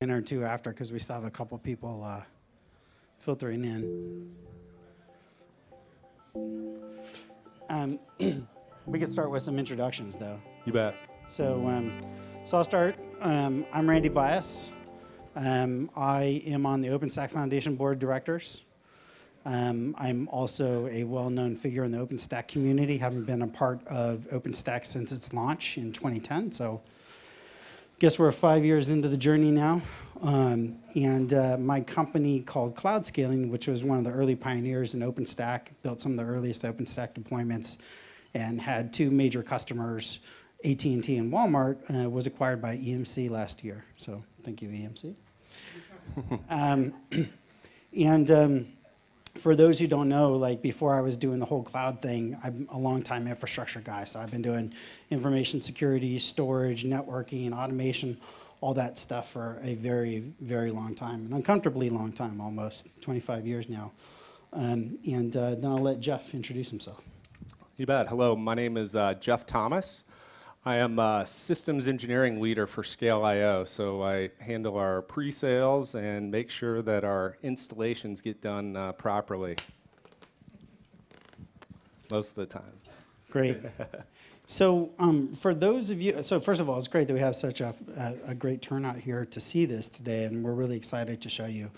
or two after because we still have a couple people uh, filtering in. Um, we could start with some introductions, though. You bet. So, um, so I'll start. Um, I'm Randy Bias. Um, I am on the OpenStack Foundation Board of Directors. Um, I'm also a well-known figure in the OpenStack community, having been a part of OpenStack since its launch in 2010. So, guess we're five years into the journey now. Um, and uh, my company called Cloud Scaling, which was one of the early pioneers in OpenStack, built some of the earliest OpenStack deployments, and had two major customers, AT&T and Walmart, uh, was acquired by EMC last year. So thank you, EMC. um, and um, for those who don't know, like before I was doing the whole cloud thing, I'm a long time infrastructure guy. So I've been doing information security, storage, networking, automation, all that stuff for a very, very long time, an uncomfortably long time, almost 25 years now. Um, and uh, then I'll let Jeff introduce himself. You bet. Hello, my name is uh, Jeff Thomas. I am a systems engineering leader for ScaleIO, so I handle our pre-sales and make sure that our installations get done uh, properly most of the time. Great. So um, for those of you, so first of all, it's great that we have such a, a, a, great turnout here to see this today, and we're really excited to show you.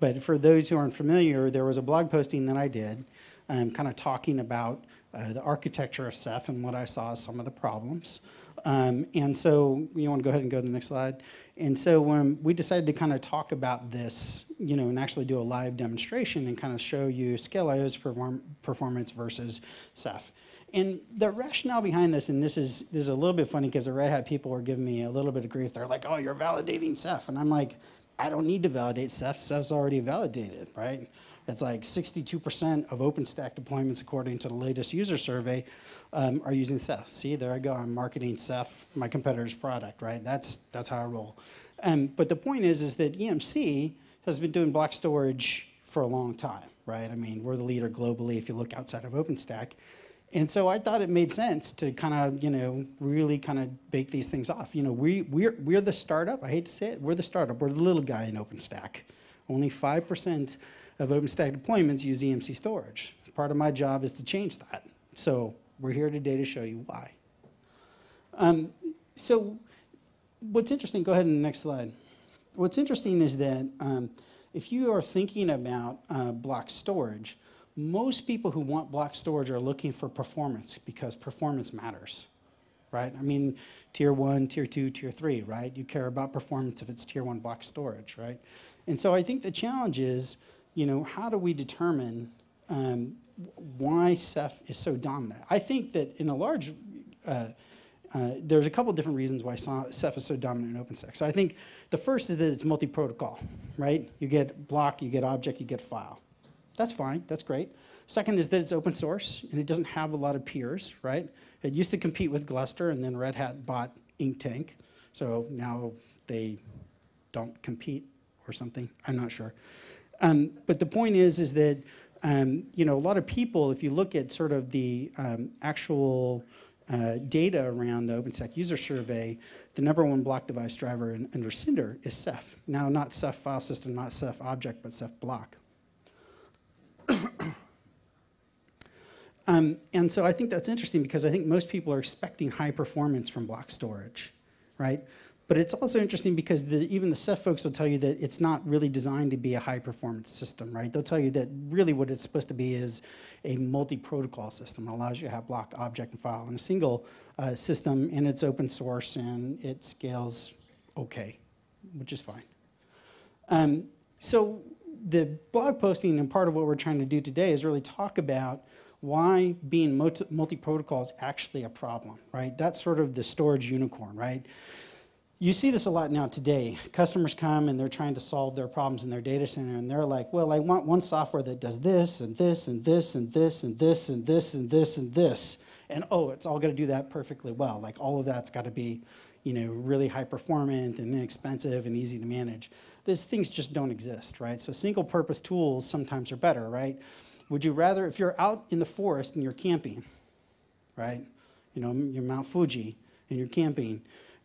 But for those who aren't familiar, there was a blog posting that I did, um, kind of talking about uh, the architecture of Ceph and what I saw as some of the problems. Um, and so you want to go ahead and go to the next slide. And so um, we decided to kind of talk about this, you know, and actually do a live demonstration and kind of show you ScaleIO's perform performance versus Ceph. And the rationale behind this, and this is, this is a little bit funny because the Red Hat people were giving me a little bit of grief. They're like, oh, you're validating Ceph. And I'm like, I don't need to validate Ceph. Ceph's already validated, right? It's like 62% of OpenStack deployments, according to the latest user survey, um, are using Ceph. See, there I go. I'm marketing Ceph, my competitor's product, right? That's, that's how I roll. Um, but the point is, is that EMC has been doing block storage for a long time, right? I mean, we're the leader globally if you look outside of OpenStack. And so I thought it made sense to kind of, you know, really kind of bake these things off. You know, we, we're, we're the startup. I hate to say it. We're the startup. We're the little guy in OpenStack. Only 5% of OpenStack deployments use EMC storage. Part of my job is to change that. So we're here today to show you why. Um, so what's interesting, go ahead and next slide. What's interesting is that um, if you are thinking about uh, block storage, most people who want block storage are looking for performance because performance matters, right? I mean, tier one, tier two, tier three, right? You care about performance if it's tier one block storage, right? And so I think the challenge is, you know, how do we determine um, why Ceph is so dominant? I think that in a large, uh, uh, there's a couple of different reasons why Ceph is so dominant in OpenStack. So I think the first is that it's multi-protocol, right? You get block, you get object, you get file. That's fine, that's great. Second is that it's open source and it doesn't have a lot of peers, right? It used to compete with Gluster and then Red Hat bought Inktank. So now they don't compete or something, I'm not sure. Um, but the point is, is that um, you know, a lot of people, if you look at sort of the um, actual uh, data around the OpenStack user survey, the number one block device driver in, under Cinder is Ceph. Now, not Ceph file system, not Ceph object, but Ceph block. um, and so I think that's interesting because I think most people are expecting high performance from block storage, right? But it's also interesting because the, even the Ceph folks will tell you that it's not really designed to be a high performance system, right? They'll tell you that really what it's supposed to be is a multi-protocol system. It allows you to have block, object, and file in a single uh, system, and it's open source, and it scales okay, which is fine. Um, so the blog posting and part of what we're trying to do today is really talk about why being multi-protocol is actually a problem, right? That's sort of the storage unicorn, right? You see this a lot now today. Customers come and they're trying to solve their problems in their data center, and they're like, well, I want one software that does this and this and this and this and this and this and this and this. And oh, it's all going to do that perfectly well. Like all of that's got to be, you know, really high performant and inexpensive and easy to manage. These things just don't exist, right? So single purpose tools sometimes are better, right? Would you rather, if you're out in the forest and you're camping, right? You know, you're Mount Fuji and you're camping,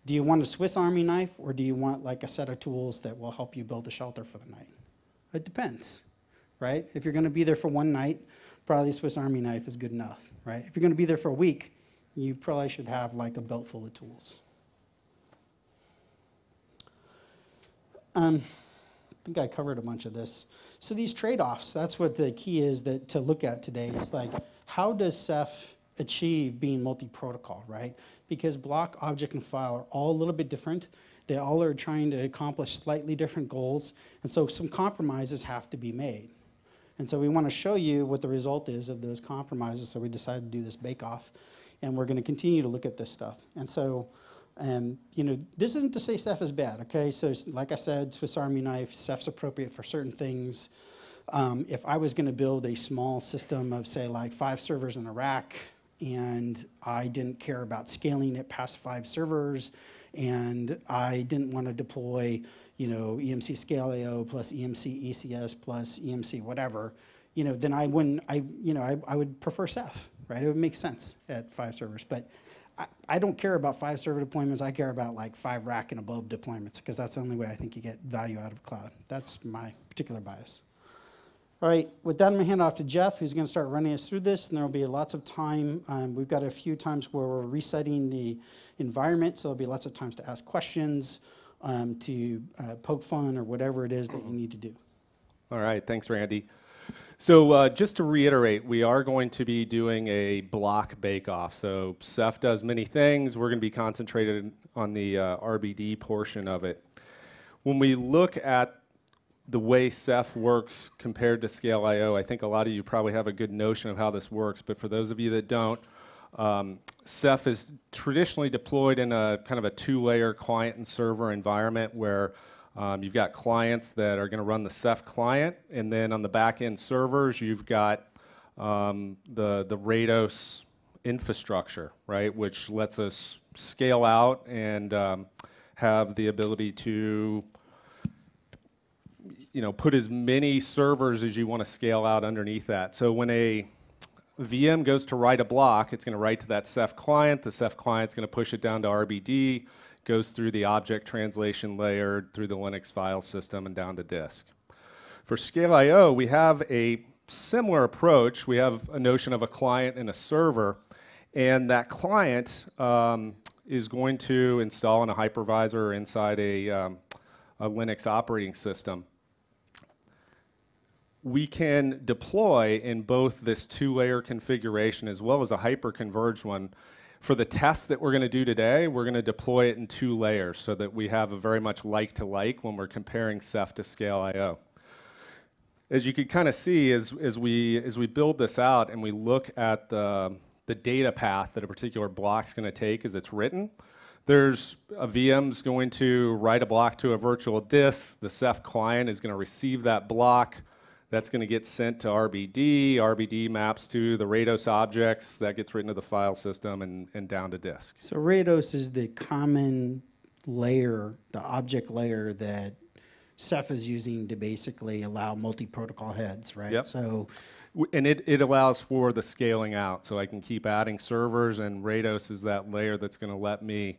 Do you want a Swiss Army knife or do you want like a set of tools that will help you build a shelter for the night? It depends, right? If you're going to be there for one night, probably a Swiss Army knife is good enough, right? If you're going to be there for a week, you probably should have like a belt full of tools. Um, I think I covered a bunch of this. So these trade-offs, that's what the key is that to look at today is like, how does Ceph achieve being multi-protocol, right? Because block, object, and file are all a little bit different. They all are trying to accomplish slightly different goals, and so some compromises have to be made. And so we want to show you what the result is of those compromises, so we decided to do this bake-off, and we're going to continue to look at this stuff. And so, um, you know, this isn't to say Ceph is bad, okay? So like I said, Swiss Army knife, Ceph's appropriate for certain things. Um, if I was going to build a small system of, say, like five servers in a rack, and I didn't care about scaling it past five servers, and I didn't want to deploy, you know, EMC ScaleIO plus EMC ECS plus EMC whatever, you know, then I wouldn't, I, you know, I, I would prefer Ceph, right? It would make sense at five servers, but I, I don't care about five server deployments. I care about like five rack and above deployments because that's the only way I think you get value out of cloud. That's my particular bias. All right, with that, I'm going to hand off to Jeff, who's going to start running us through this, and there will be lots of time. Um, we've got a few times where we're resetting the environment, so there'll be lots of times to ask questions, um, to uh, poke fun, or whatever it is that you need to do. All right, thanks, Randy. So uh, just to reiterate, we are going to be doing a block bake-off. So Ceph does many things. We're going to be concentrated on the uh, RBD portion of it. When we look at the way Ceph works compared to ScaleIO, I think a lot of you probably have a good notion of how this works. But for those of you that don't, um, Ceph is traditionally deployed in a kind of a two-layer client and server environment where um, you've got clients that are going to run the Ceph client, and then on the back-end servers, you've got um, the the Rados infrastructure, right, which lets us scale out and um, have the ability to you know, put as many servers as you want to scale out underneath that. So when a VM goes to write a block, it's going to write to that Ceph client. The Ceph client's going to push it down to RBD, goes through the object translation layer, through the Linux file system, and down to disk. For ScaleIO, we have a similar approach. We have a notion of a client and a server, and that client um, is going to install in a hypervisor inside a, um, a Linux operating system we can deploy in both this two-layer configuration as well as a hyper-converged one. For the tests that we're going to do today, we're going to deploy it in two layers so that we have a very much like-to-like when we're comparing Ceph to ScaleIO. As you can kind of see, as, as, we, as we build this out and we look at the, the data path that a particular block's going to take as it's written, there's a VM's going to write a block to a virtual disk. The Ceph client is going to receive that block. That's going to get sent to RBD. RBD maps to the Rados objects. That gets written to the file system and, and down to disk. So Rados is the common layer, the object layer that Ceph is using to basically allow multi-protocol heads, right? Yep. So And it, it allows for the scaling out. So I can keep adding servers, and Rados is that layer that's going to let me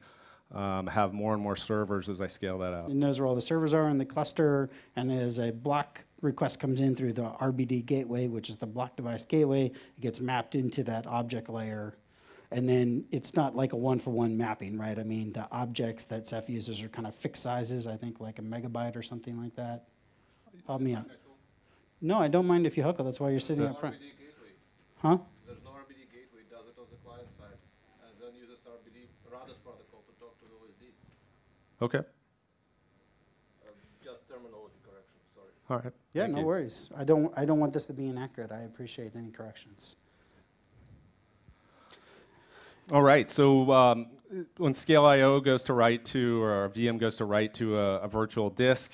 um, have more and more servers as I scale that out. it knows where all the servers are in the cluster, and as a block request comes in through the RBD gateway, which is the block device gateway, it gets mapped into that object layer. And then it's not like a one-for-one mapping, right? I mean, the objects that Ceph uses are kind of fixed sizes, I think like a megabyte or something like that. Help me out. No, I don't mind if you huckle, that's why you're sitting up front. RBD gateway. Huh? There's no RBD gateway, it does it on the client side, and then uses RBD Rados protocol to talk to the OSDs. Okay. Uh, Just terminology correction, sorry. All right. Yeah, Thank no you. worries. I don't, I don't want this to be inaccurate. I appreciate any corrections. All right. So um, when ScaleIO goes to write to, or VM goes to write to a, a virtual disk,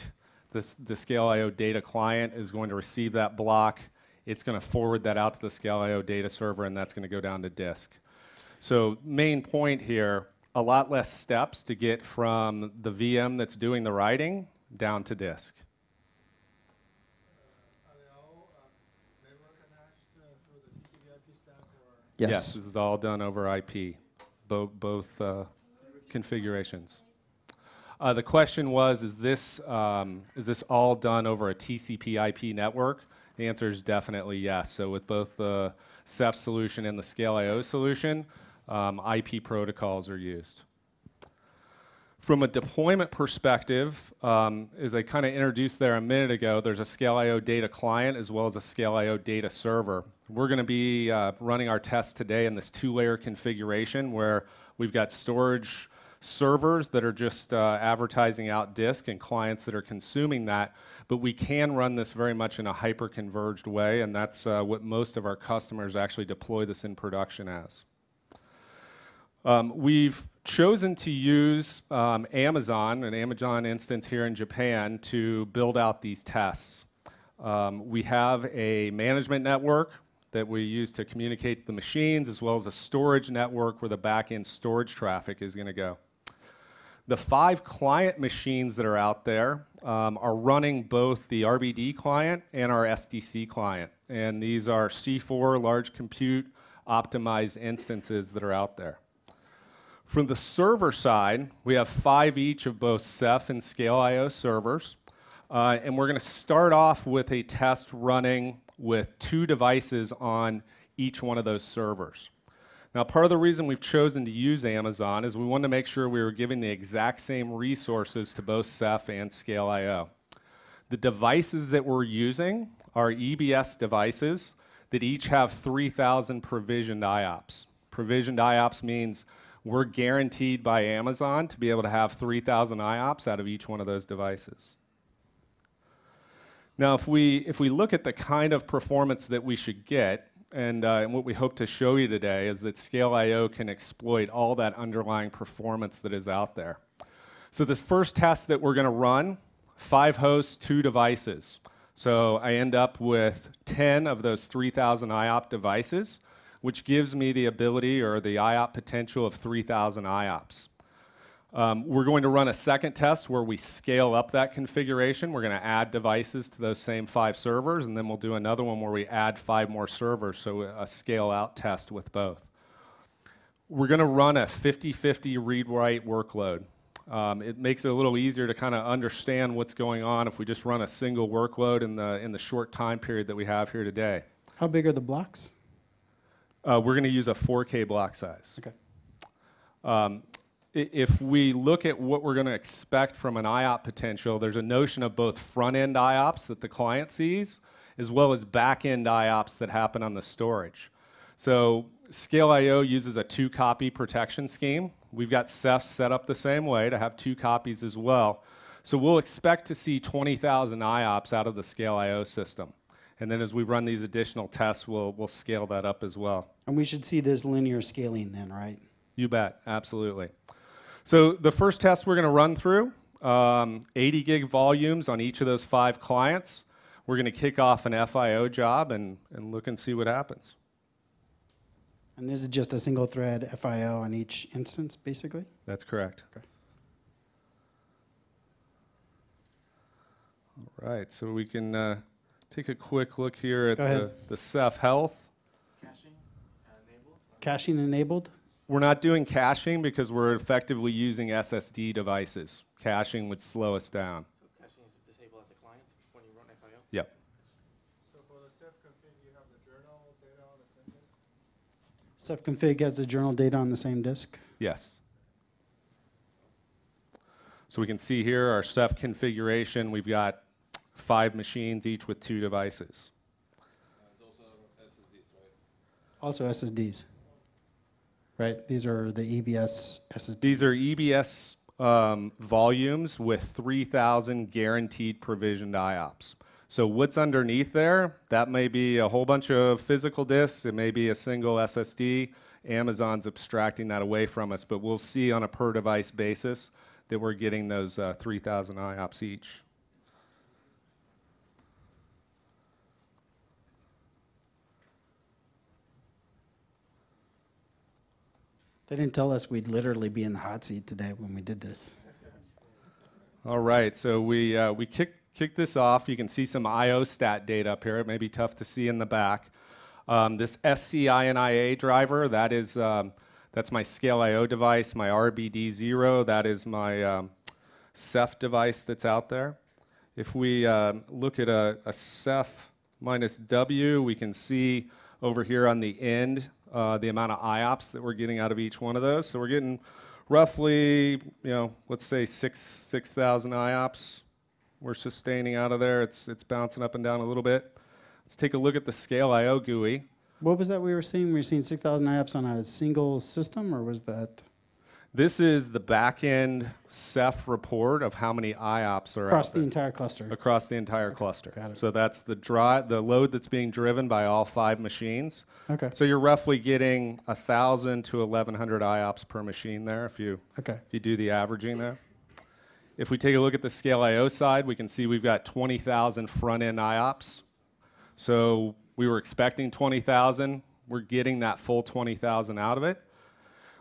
this, the ScaleIO data client is going to receive that block. It's going to forward that out to the ScaleIO data server, and that's going to go down to disk. So main point here, a lot less steps to get from the VM that's doing the writing down to disk. Are they all uh, network attached uh, through the Stack or? This is all done over IP, both, both uh, configurations. Uh, the question was, is this, um, is this all done over a TCP IP network? The answer is definitely yes. So with both the Ceph solution and the ScaleIO solution, um, IP protocols are used. From a deployment perspective, um, as I kind of introduced there a minute ago, there's a ScaleIO data client as well as a ScaleIO data server. We're going to be uh, running our tests today in this two-layer configuration where we've got storage servers that are just uh, advertising out disk and clients that are consuming that, but we can run this very much in a hyper-converged way, and that's uh, what most of our customers actually deploy this in production as. Um, we've chosen to use um, Amazon, an Amazon instance here in Japan, to build out these tests. Um, we have a management network that we use to communicate the machines, as well as a storage network where the back-end storage traffic is going to go. The five client machines that are out there um, are running both the RBD client and our SDC client. And these are C4 large compute optimized instances that are out there. From the server side, we have five each of both Ceph and ScaleIO servers. Uh, and we're going to start off with a test running with two devices on each one of those servers. Now, part of the reason we've chosen to use Amazon is we wanted to make sure we were giving the exact same resources to both Ceph and ScaleIO. The devices that we're using are EBS devices that each have 3,000 provisioned IOPS. Provisioned IOPS means we're guaranteed by Amazon to be able to have 3,000 IOPS out of each one of those devices. Now, if we, if we look at the kind of performance that we should get, and, uh, and what we hope to show you today is that ScaleIO can exploit all that underlying performance that is out there. So this first test that we're going to run, five hosts, two devices. So I end up with 10 of those 3,000 IOP devices, which gives me the ability or the IOP potential of 3,000 IOPS. Um, we're going to run a second test where we scale up that configuration. We're going to add devices to those same five servers, and then we'll do another one where we add five more servers, so a scale out test with both. We're going to run a 50-50 read-write workload. Um, it makes it a little easier to kind of understand what's going on if we just run a single workload in the, in the short time period that we have here today. How big are the blocks? Uh, we're going to use a 4K block size. Okay. Um, if we look at what we're going to expect from an IOP potential, there's a notion of both front-end IOPS that the client sees, as well as back-end IOPS that happen on the storage. So ScaleIO uses a two-copy protection scheme. We've got Ceph set up the same way to have two copies as well. So we'll expect to see 20,000 IOPS out of the ScaleIO system. And then as we run these additional tests, we'll, we'll scale that up as well. And we should see this linear scaling then, right? You bet, absolutely. So the first test we're going to run through, um, 80 gig volumes on each of those five clients. We're going to kick off an FIO job and, and look and see what happens. And this is just a single thread FIO on each instance, basically? That's correct. Okay. All right, so we can uh, take a quick look here at Go the, ahead. the Ceph Health. Caching uh, enabled? Caching enabled? We're not doing caching because we're effectively using SSD devices. Caching would slow us down. So caching is disabled at the client when you run FIO? Yep. So for the Ceph config, you have the journal data on the same disk? Ceph config has the journal data on the same disk? Yes. So we can see here our Ceph configuration. We've got five machines, each with two devices. And those SSDs, right? Also SSDs. Right? These are the EBS SSDs. These are EBS um, volumes with 3,000 guaranteed provisioned IOPS. So what's underneath there? That may be a whole bunch of physical disks. It may be a single SSD. Amazon's abstracting that away from us, but we'll see on a per device basis that we're getting those uh, 3,000 IOPS each. They didn't tell us we'd literally be in the hot seat today when we did this. All right, so we, uh, we kick, kick this off. You can see some IO stat data up here. It may be tough to see in the back. Um, this SCINIA driver, that is, um, That's my Scale IO device, my RBD0, that is my um, Ceph device that's out there. If we uh, look at a, a Ceph minus W, we can see over here on the end uh, the amount of IOPS that we're getting out of each one of those. So we're getting roughly, you know, let's say six 6,000 IOPS we're sustaining out of there. It's, it's bouncing up and down a little bit. Let's take a look at the Scale IO GUI. What was that we were seeing? We were seeing 6,000 IOPS on a single system, or was that This is the back-end Ceph report of how many IOPS are across the entire cluster? across the entire cluster. got it. So that's the dri the load that's being driven by all five machines. Okay. So you're roughly getting 1,000 to 1,100 IOPS per machine there if you, Okay. if you do the averaging there. If we take a look at the Scale IO side, we can see we've got 20,000 front-end IOPS. So we were expecting 20,000. We're getting that full 20,000 out of it.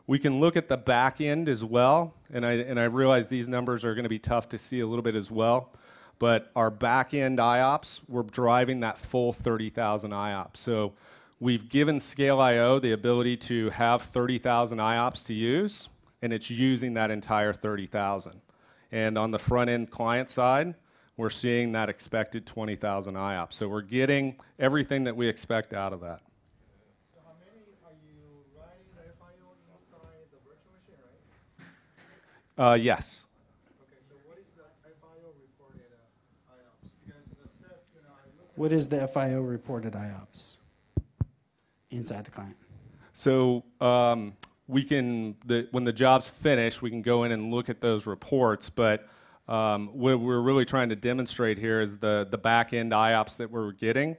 We can look at the back end as well, and I, and I realize these numbers are going to be tough to see a little bit as well, but our back end IOPS, we're driving that full 30,000 IOPS. So we've given Scale IO the ability to have 30,000 IOPS to use, and it's using that entire 30,000. And on the front end client side, we're seeing that expected 20,000 IOPS. So we're getting everything that we expect out of that. Uh, yes. Okay, so what is the FIO reported uh, IOPS? Because the Ceph, you know, What is the FIO reported IOPS inside the client? So um, we can, the, when the job's finished, we can go in and look at those reports. But um, what we're really trying to demonstrate here is the, the back end IOPS that we're getting.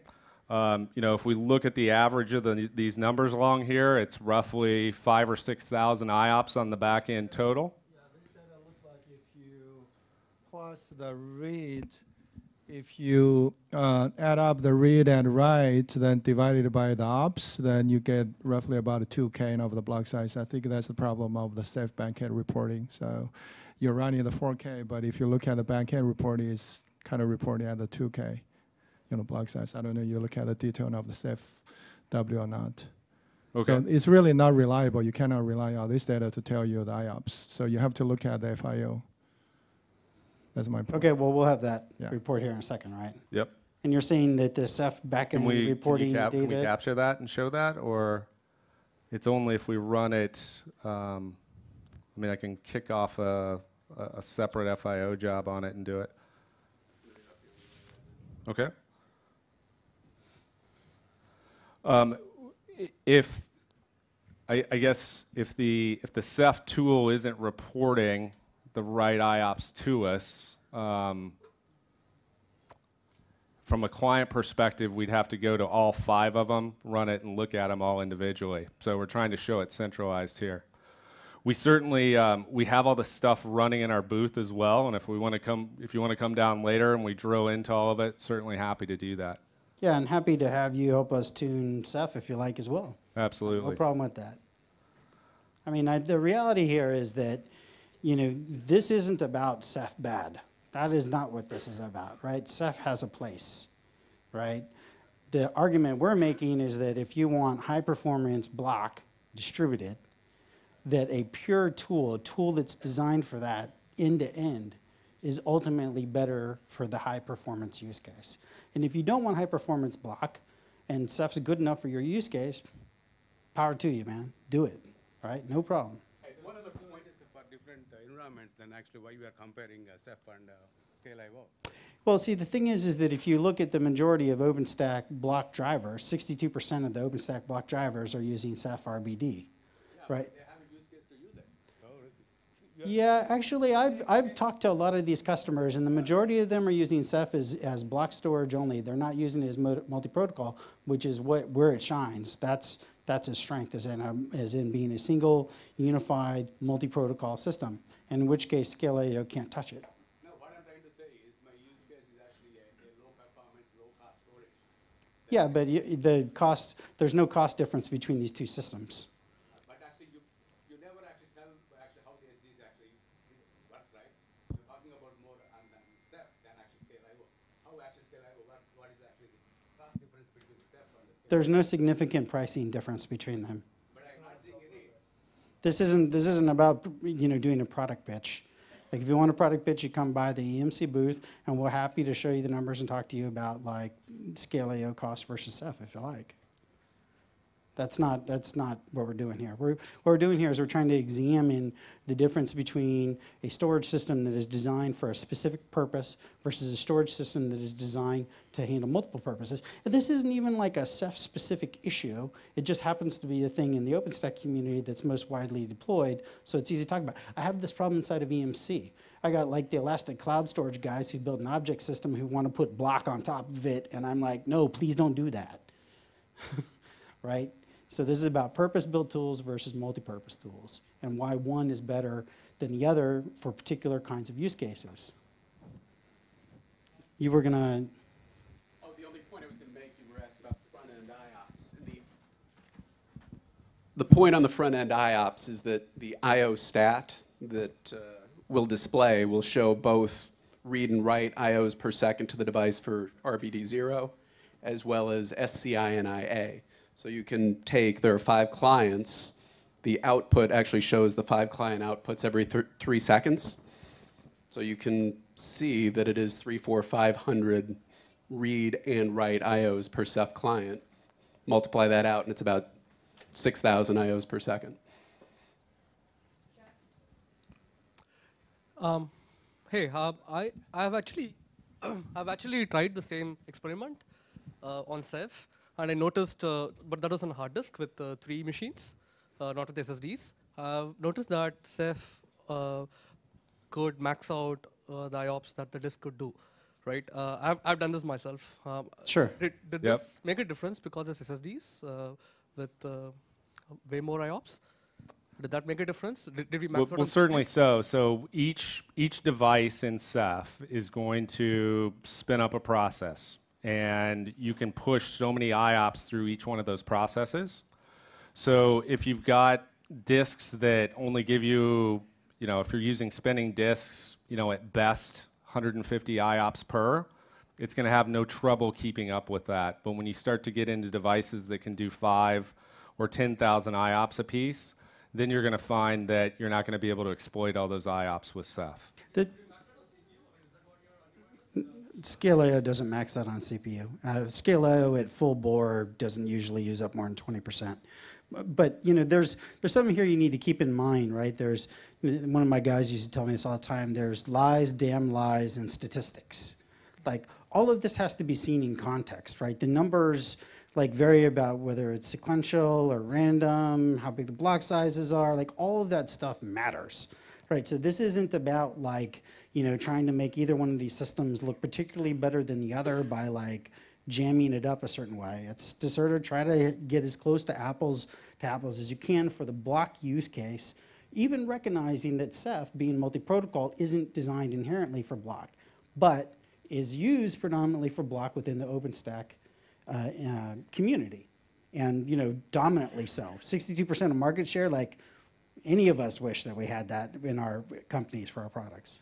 Um, you know, if we look at the average of the, these numbers along here, it's roughly five or six thousand IOPS on the back end total. Yeah, this data looks like if you plus the read, if you uh, add up the read and write, then divided by the ops, then you get roughly about a 2K and of the block size. I think that's the problem of the Ceph bankend reporting. So you're running the 4K, but if you look at the bankend reporting, it's kind of reporting at the 2K, you know, block size. I don't know. You look at the detail of the Ceph W or not. Okay. So it's really not reliable. You cannot rely on this data to tell you the IOPS. So you have to look at the FIO. That's my point. Okay, well, we'll have that Yeah. report here in a second, right? Yep. And you're saying that the Ceph Can backend we, can, you reporting cap, can we data? capture that and show that? Or it's only if we run it, um, I mean, I can kick off a, a a separate FIO job on it and do it. Okay. Um, i- if, I, I guess if the, if the Ceph tool isn't reporting the right IOPS to us, um, from a client perspective, we'd have to go to all five of them, run it, and look at them all individually. So we're trying to show it centralized here. We certainly um, we have all the stuff running in our booth as well, and if we want to come, if you want to come down later and we drill into all of it, certainly happy to do that. Yeah, and happy to have you help us tune Ceph if you like as well. Absolutely, no problem with that. I mean, I, the reality here is that, you know, this isn't about Ceph bad. That is not what this is about, right? Ceph has a place, right? The argument we're making is that if you want high performance block distributed, that a pure tool, a tool that's designed for that end to end, is ultimately better for the high performance use case. And if you don't want high performance block, and Ceph's good enough for your use case, power to you, man. Do it, right? No problem. One of the point is for different uh, environments than actually why you are comparing uh, Ceph and uh, Scale IO. Well, see, the thing is, is that if you look at the majority of OpenStack block drivers, 62% of the OpenStack block drivers are using Ceph RBD, right? They have a use case to use it. So Yeah, actually, I've, I've talked to a lot of these customers, and the majority of them are using Ceph as, as block storage only. They're not using it as multi-protocol, which is what, where it shines. That's, that's its strength, as in, um, is in being a single, unified, multi-protocol system, in which case ScaleIO can't touch it. no, what I'm trying to say is my use case is actually a, low performance, low cost storage. Yeah, but you, the cost, there's no cost difference between these two systems. But actually, you, you never actually tell actually how the SDs actually works, right? You're talking about more on than Ceph than actually Scale How actually Scale works, what is actually the cost difference between Ceph and the There's no significant pricing difference between them. But I'm not seeing any. This isn't, this isn't about, you know, doing a product pitch. Like, if you want a product pitch, you come by the EMC booth, and we're happy to show you the numbers and talk to you about, like, ScaleIO cost versus Ceph, if you like. That's not, that's not what we're doing here. We're, what we're doing here is we're trying to examine the difference between a storage system that is designed for a specific purpose versus a storage system that is designed to handle multiple purposes. And this isn't even like a Ceph-specific issue. It just happens to be a thing in the OpenStack community that's most widely deployed, so it's easy to talk about. I have this problem inside of EMC. I got like the Elastic Cloud Storage guys who build an object system who want to put block on top of it, and I'm like, no, please don't do that. right? So this is about purpose-built tools versus multi-purpose tools, and why one is better than the other for particular kinds of use cases. You were gonna, Oh, the only point I was going to make, you were asked about front-end IOPS. And the, the point on the front-end IOPS is that the IO stat that uh, will display will show both read and write IOs per second to the device for RBD0, as well as SCINIA. So you can take, there are five clients, the output actually shows the five client outputs every th- three seconds. So you can see that it is three, four, five hundred read and write IOs per Ceph client. Multiply that out, and it's about 6,000 IOs per second. Um, hey, uh, I I've actually I've actually tried the same experiment uh, on Ceph, and I noticed, uh, but that was on hard disk with uh, three machines, uh, not with SSDs. I've noticed that Ceph uh, could max out uh, the IOPS that the disk could do, right? Uh, I've I've done this myself. Um, Sure. Did, did Yep. this make a difference because it's SSDs uh, with uh, way more IOPS? Did that make a difference? Did, did we max Well, out? well, certainly so. So each each device in Ceph is going to spin up a process, and you can push so many IOPS through each one of those processes. So if you've got disks that only give you, you know, if you're using spinning disks, you know, at best 150 IOPS per, it's going to have no trouble keeping up with that. But when you start to get into devices that can do five or 10,000 IOPS a piece, then you're going to find that you're not going to be able to exploit all those IOPS with Ceph. the, ScaleIO doesn't max that on CPU. Uh, at full bore doesn't usually use up more than 20%. But- But, you know, there's, there's something here you need to keep in mind, right? There's, one of my guys used to tell me this all the time, there's lies, damn lies, and statistics. Like, all of this has to be seen in context, right? The numbers, like, vary about whether it's sequential or random, how big the block sizes are, like, all of that stuff matters. Right, so this isn't about like, you know, trying to make either one of these systems look particularly better than the other by like jamming it up a certain way. It's to sort of try to get as close to apples to apples as you can for the block use case, even recognizing that Ceph, being multi-protocol, isn't designed inherently for block, but is used predominantly for block within the OpenStack uh, uh, community, and you know, dominantly so. 62% of market share, like any of us wish that we had that in our companies for our products.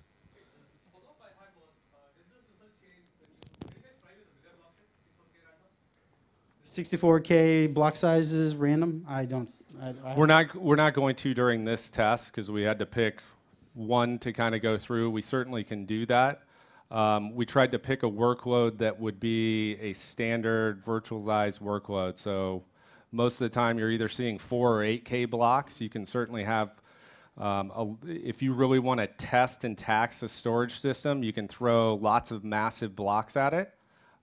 64K block sizes, random? I don't, I, I. We're not we're not going to during this test because we had to pick one to kind of go through. We certainly can do that. Um, we tried to pick a workload that would be a standard virtualized workload. So most of the time, you're either seeing four or 8K blocks. You can certainly have, um, a, if you really want to test and tax a storage system, you can throw lots of massive blocks at it.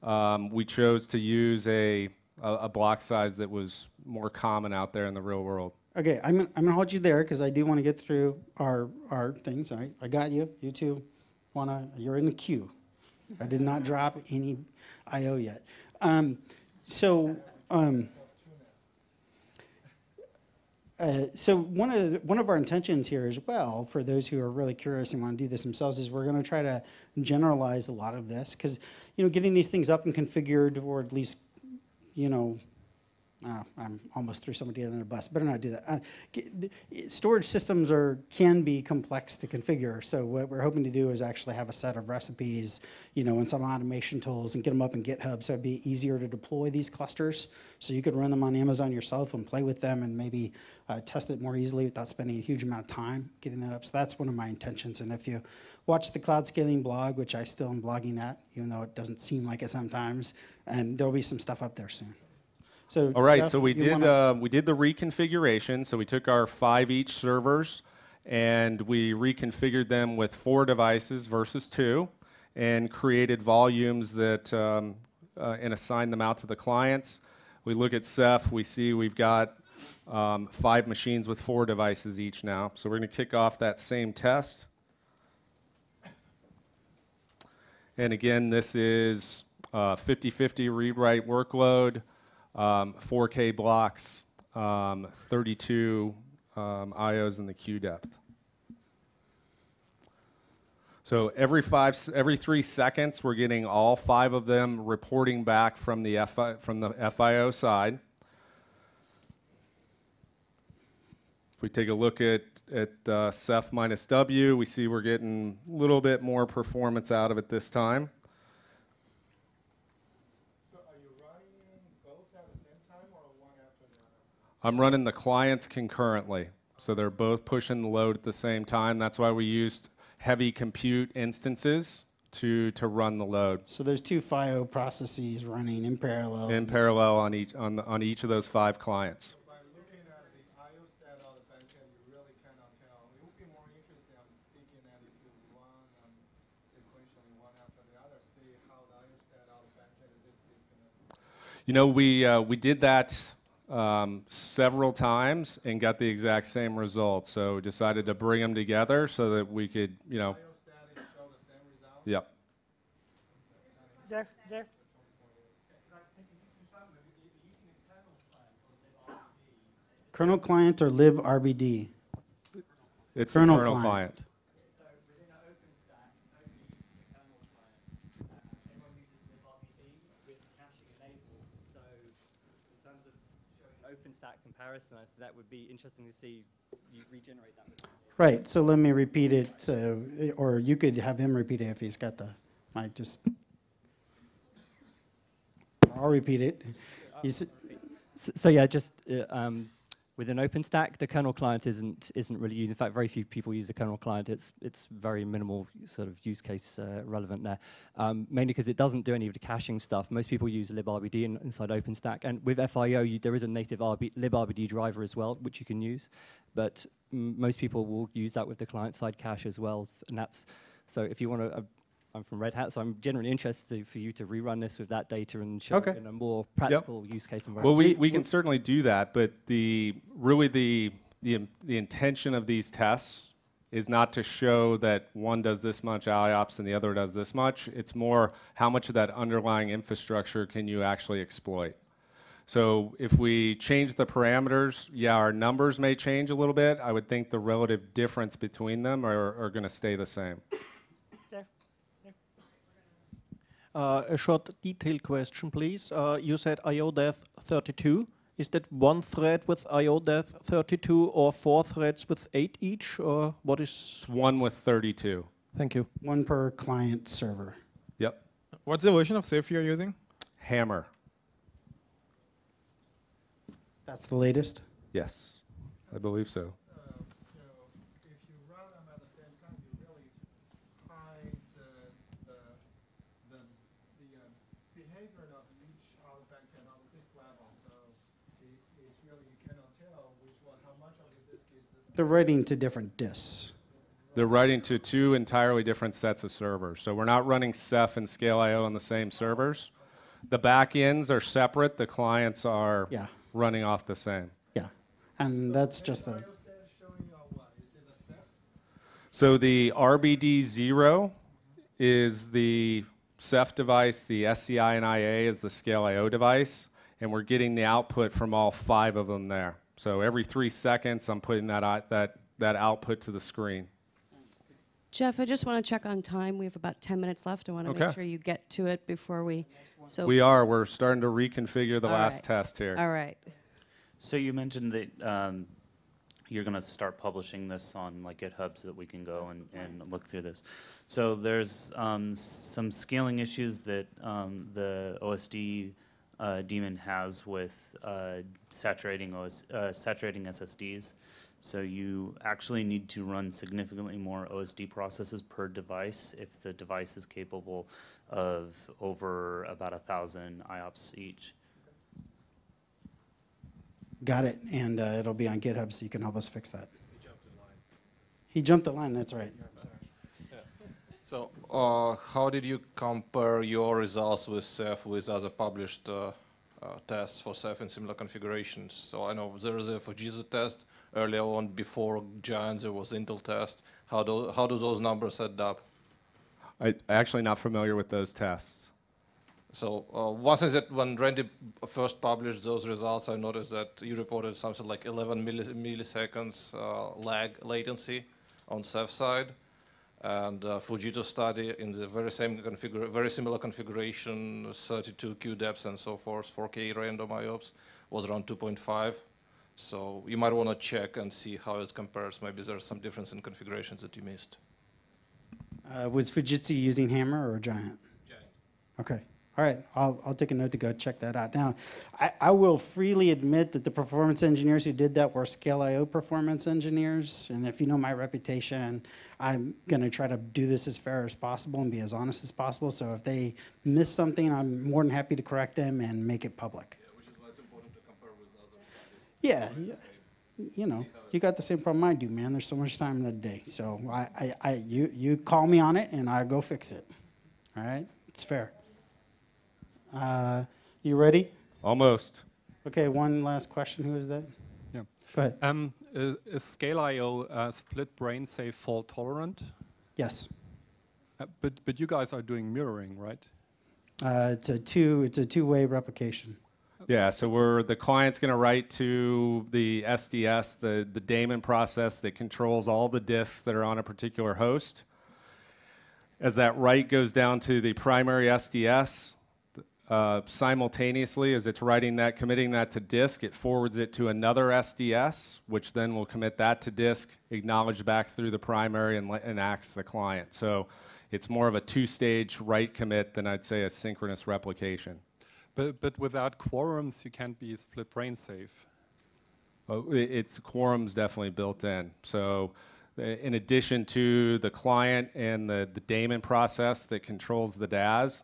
Um, we chose to use a, a, a block size that was more common out there in the real world. Okay, I'm, I'm gonna hold you there because I do want to get through our, our things. I, I got you. You two wanna, you're in the queue. I did not drop any IO yet. Um, so, um, uh, so one of the, one of our intentions here as well, for those who are really curious and want to do this themselves, is we're going to try to generalize a lot of this. Because you know getting these things up and configured, or at least you know oh, I'm almost threw somebody under the bus. Better not do that. Uh, storage systems are can be complex to configure. So what we're hoping to do is actually have a set of recipes, you know, and some automation tools, and get them up in GitHub, so it'd be easier to deploy these clusters. So you could run them on Amazon yourself and play with them, and maybe uh, test it more easily without spending a huge amount of time getting that up. So that's one of my intentions. And if you watch the cloud scaling blog, which I still am blogging at, even though it doesn't seem like it sometimes, and there'll be some stuff up there soon. So All right, Jeff, so we did wanna- uh, we did the reconfiguration. So we took our five each servers and we reconfigured them with four devices versus two, and created volumes that um, uh, and assigned them out to the clients. We look at Ceph, we see we've got um, five machines with four devices each now. So we're going to kick off that same test. And again, this is 50-50 read-write workload, um, 4K blocks, um, 32 um, IOs in the queue depth. So every five, every three seconds, we're getting all five of them reporting back from the FI, from the FIO side. If we take a look at at uh, Ceph minus W, we see we're getting a little bit more performance out of it this time. So are you running both at the same time or one after the other? I'm running the clients concurrently, so they're both pushing the load at the same time. That's why we used heavy compute instances to to run the load So there's two FIO processes running in parallel. in parallel on each on the, on each of those five clients. By looking at the IO stat on the back end, you really cannot tell. It would be more interesting, I'm thinking that if you run um, sequentially one after the other, see how the IO stat on the back end of this is gonna. You know, we uh, we did that um, several times and got the exact same result. So decided to bring them together so that we could, you know, IO static show the same result? yep. Jeff, Jeff, Kernel client or libRBD? It's Kernel kernel client. client. so within an OpenStack, nobody uses the kernel client. Uh, everyone uses libRBD with caching enabled. So in terms of showing OpenStack comparison, I think that would be interesting to see you regenerate that. With Right, so let me repeat it, so, or you could have him repeat it if he's got the mic, just. I'll repeat it. You So, so yeah, just uh, um, with an OpenStack, the kernel client isn't isn't really used. In fact, very few people use the kernel client. It's it's very minimal sort of use case uh, relevant there. Um, mainly because it doesn't do any of the caching stuff. Most people use librbd in, inside OpenStack, and with FIO, you, there is a native RB, driver as well, which you can use. But most people will use that with the client-side cache as well, and that's so. If you want to. I'm from Red Hat, so I'm generally interested for you to rerun this with that data and show Okay. it in a more practical use case environment. Well, we, We- we can certainly do that, but the really the the the intention of these tests is not to show that one does this much IOPS and the other does this much. It's more how much of that underlying infrastructure can you actually exploit. So if we change the parameters, yeah, our numbers may change a little bit. I would think the relative difference between them are, are going to stay the same. Uh, a short detailed question, please. Uh, you said iodepth 32. Is that one thread with iodepth 32 or four threads with eight each, or what is? One with 32. Thank you. One per client server. Yep. What's the version of Ceph you're using? Hammer. That's the latest? Yes, I believe so. Uh, you know, if you run them at the same time, you really hide uh, the, the, the um, behavior of each on the back end on the disk level. So it, it's really, you cannot tell which one, how much of the disk is. They're writing to different disks. They're writing to two entirely different sets of servers. So we're not running Ceph and ScaleIO on the same servers. The backends are separate. The clients are Yeah. running off the same. Yeah, and that's just a, showing you what? Is it a So the RBD0 is the Ceph device. The SCINIA is the ScaleIO device. And we're getting the output from all five of them there. So every three seconds, I'm putting that, out, that, that output to the screen. Jeff, I just want to check on time. We have about 10 minutes left. I want to Okay. make sure you get to it before we. So We are. We're starting to reconfigure the All last right. test here. All right. So you mentioned that um, you're going to start publishing this on like GitHub so that we can go and, and look through this. So there's um, some scaling issues that um, the OSD uh, daemon has with uh, saturating OS, uh, saturating SSDs. So you actually need to run significantly more OSD processes per device if the device is capable of over about a thousand IOPS each. Got it, and uh, it'll be on GitHub, so you can help us fix that. He jumped the line. He jumped the line, that's right. So, uh, how did you compare your results with Ceph with other published uh, uh, tests for Ceph in similar configurations? So I know there is a Fujitsu test earlier on before Giant. There was Intel test. How do how do those numbers add up? I actually not familiar with those tests. So uh, one thing that when Randy first published those results, I noticed that you reported something like 11 millis- milliseconds uh, lag latency on Ceph side, and uh, Fujitsu study in the very same configura- very similar configuration, 32 queue depths and so forth, 4K random IOPS was around 2.5. So you might want to check and see how it compares. Maybe there's some difference in configurations that you missed. Uh, was Fujitsu using Hammer or Giant? Giant. Okay. All right. I'll, I'll take a note to go check that out. Now, I, I will freely admit that the performance engineers who did that were ScaleIO performance engineers. And if you know my reputation, I'm going to try to do this as fair as possible and be as honest as possible. So if they miss something, I'm more than happy to correct them and make it public. Yeah, which is why it's important to compare with other studies. Yeah, yeah, you know, you got the same problem I do, man. There's so much time in the day. So I, I, I you, you call me on it, and I go fix it. All right, it's fair. Uh, you ready? Almost. Okay, one last question. Who is that? Yeah. Go ahead. Um, is, is ScaleIO uh, split brain safe fault tolerant? Yes. Uh, but but you guys are doing mirroring, right? Uh, it's a two. It's a two-way replication. Yeah, so we're the client's going to write to the SDS, the the daemon process that controls all the disks that are on a particular host. As that write goes down to the primary SDS, uh, simultaneously as it's writing that, committing that to disk, it forwards it to another SDS, which then will commit that to disk, acknowledge back through the primary, and, and acts the client. So it's more of a two-stage write commit than I'd say a synchronous replication. But but without quorums, you can't be split brain safe. Well, i- it's quorum's definitely built in. So, in addition to the client and the, the daemon process that controls the DAS,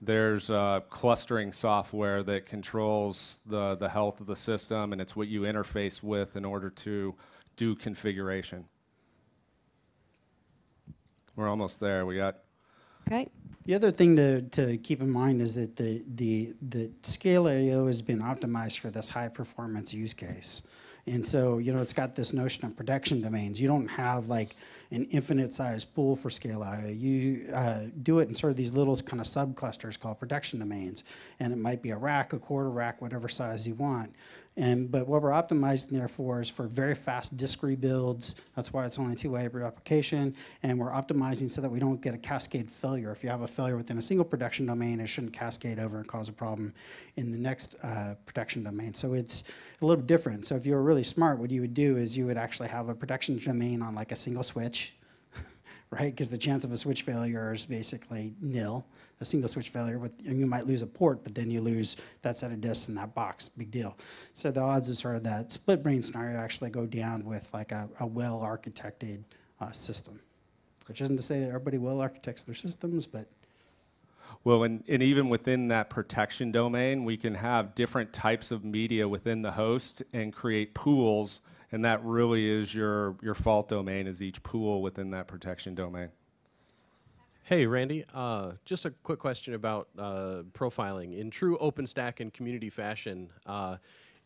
there's uh, clustering software that controls the, the health of the system, and it's what you interface with in order to do configuration. We're almost there. We got Okay. The other thing to, to keep in mind is that the, the, the ScaleIO has been optimized for this high performance use case. And so, you know, it's got this notion of protection domains. You don't have like an infinite size pool for ScaleIO. You uh, do it in sort of these little kind of subclusters called protection domains. And it might be a rack, a quarter rack, whatever size you want. And, but what we're optimizing there for is for very fast disk rebuilds. That's why it's only two-way replication. And we're optimizing so that we don't get a cascade failure. If you have a failure within a single protection domain, it shouldn't cascade over and cause a problem in the next uh, protection domain. So it's a little different. So if you were really smart, what you would do is you would actually have a protection domain on like a single switch, right? Because the chance of a switch failure is basically nil. A single switch failure, with, you might lose a port, but then you lose that set of disks in that box. Big deal. So the odds of sort of that split brain scenario actually go down with like a, a well architected uh, system. Which isn't to say that everybody well architects their systems, but Well, and, and even within that protection domain, we can have different types of media within the host and create pools, and that really is your, your fault domain is each pool within that protection domain. Hey, Randy. Uh, just a quick question about uh, profiling. In true OpenStack and community fashion, uh,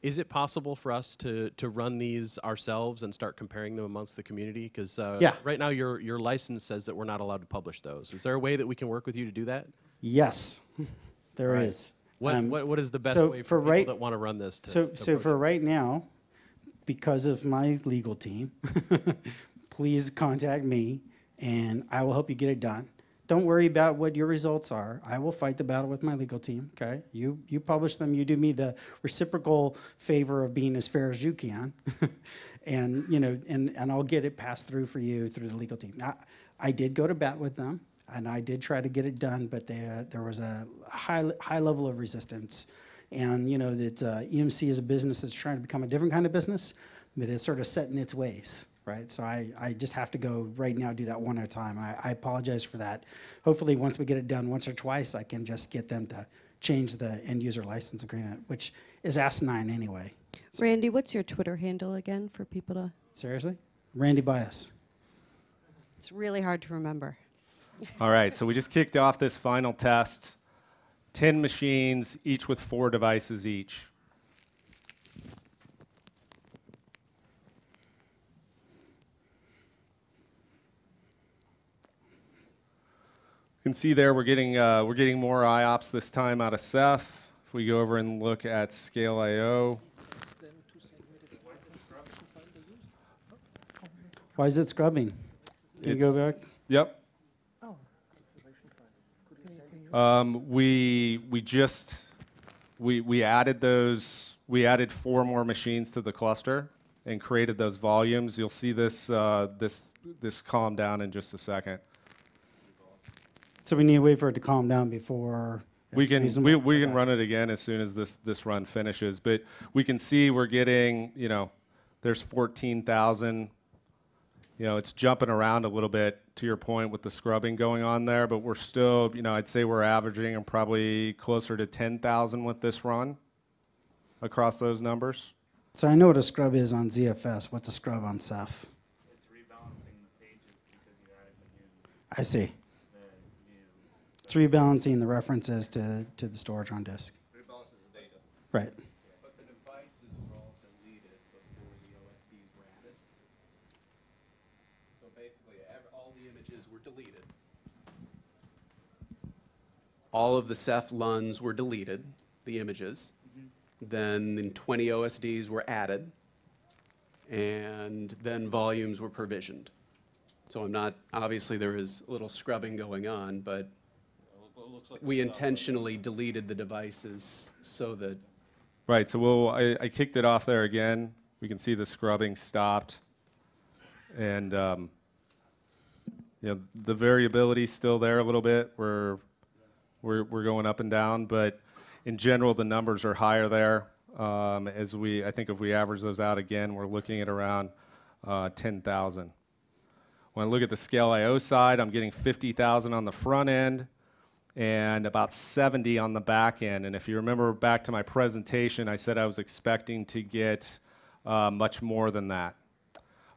is it possible for us to, to run these ourselves and start comparing them amongst the community? Because uh, Yeah. right now your, your license says that we're not allowed to publish those. Is there a way that we can work with you to do that? Yes, there Right. is. What, Um, what, what is the best so way for for people right- that want to run this? To, So, to so approach for right now, because of my legal team, please contact me and I will help you get it done. Don't worry about what your results are. I will fight the battle with my legal team. Okay, you you publish them. You do me the reciprocal favor of being as fair as you can, and you know, and and I'll get it passed through for you through the legal team. Now, I did go to bat with them, and I did try to get it done, but they, uh, there was a high high level of resistance, and you know that uh, EMC is a business that's trying to become a different kind of business, but it's sort of set in its ways right? So I, I just have to go right now do that one at a time. I, I apologize for that. Hopefully, once we get it done once or twice, I can just get them to change the end user license agreement, which is asinine anyway. Randy, what's your Twitter handle again for people to? Seriously? Randy Bias. It's really hard to remember. All right, so we just kicked off this final test. 10 machines, each with four devices each. You can see there we're getting, uh, we're getting more IOPS this time out of Ceph. If we go over and look at ScaleIO, Why is it scrubbing? Can you go back? Yep. Um, we we just we we added those we added four more machines to the cluster and created those volumes. You'll see this uh, this this calm down in just a second. So we need to wait for it to calm down before. We can we, we can run it again as soon as this this run finishes. But we can see we're getting you know there's fourteen thousand. You know it's jumping around a little bit to your point with the scrubbing going on there, but we're still you know I'd say we're averaging and probably closer to ten thousand with this run across those numbers. So I know what a scrub is on ZFS. What's a scrub on Ceph? It's rebalancing the pages. I see. It's rebalancing the references to, to the storage on disk. Rebalances the data. Right. But the devices were all deleted before the OSDs were added. So basically, ev- all the images were deleted. All of the Ceph LUNs were deleted, the images. Then then 20 OSDs were added, and then volumes were provisioned. So I'm not, obviously, there is a little scrubbing going on, but we intentionally deleted the devices so that Right. So we'll I, I kicked it off there again. We can see the scrubbing stopped, and um, you know the variability's still there a little bit. We're we're we're going up and down, but in general the numbers are higher there. Um, as we I think if we average those out again, we're looking at around uh, ten thousand. When I look at the ScaleIO side, I'm getting 50,000 on the front end and about 70 on the back end. And if you remember back to my presentation, I said I was expecting to get uh, much more than that.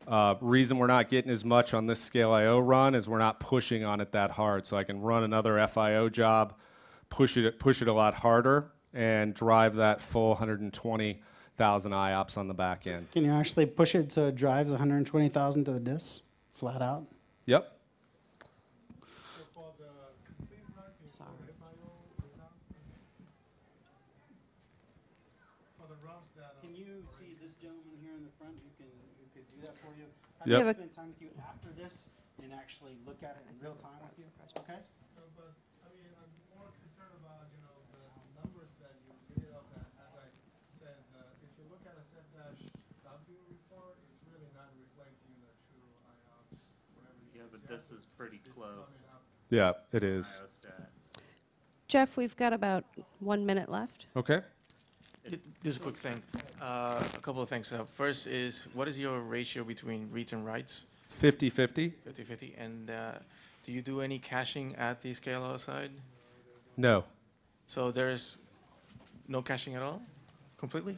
Uh, reason we're not getting as much on this ScaleIO run is we're not pushing on it that hard. So I can run another FIO job, push it push it a lot harder, and drive that full 120,000 IOPS on the back end. Can you actually push it so it drives 120,000 to the disk, flat out? Yep. Can you see this gentleman here in the front who can, who could do that for you? Yep. I'd like spend time with you after this and actually look at it in real time with you, okay? But, I mean, I'm more concerned about, you know, the numbers that you read of that, as I said, uh, if you look at a Ceph dash W report, it's really not reflecting the true IOPS, whatever you Yeah, this is pretty close. Yeah, it is. Jeff, we've got about one minute left. Okay. Ju- Just a quick thing. Uh, a couple of things. Uh, first is what is your ratio between reads and writes? 50 50? 50 50. And uh, do you do any caching at the Scala side? No. So there's no caching at all? Completely?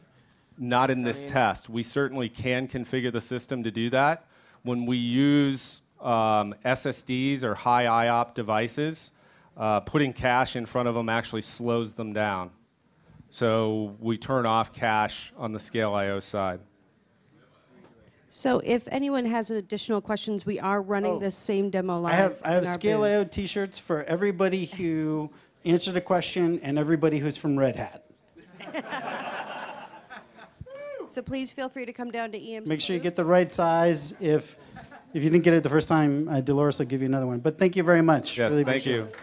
Not in this mean- test. We certainly can configure the system to do that. When we use um, SSDs or high IOP devices, uh, putting cache in front of them actually slows them down. So we turn off cache on the ScaleIO side. So if anyone has additional questions, we are running Oh. this same demo live. I have, I have Scale booth. IO t-shirts for everybody who answered a question and everybody who's from Red Hat. So please feel free to come down to EMC. Make sure you get the right size. If, If you didn't get it the first time, uh, Dolores will give you another one. But thank you very much. Yes, Really thank you. it.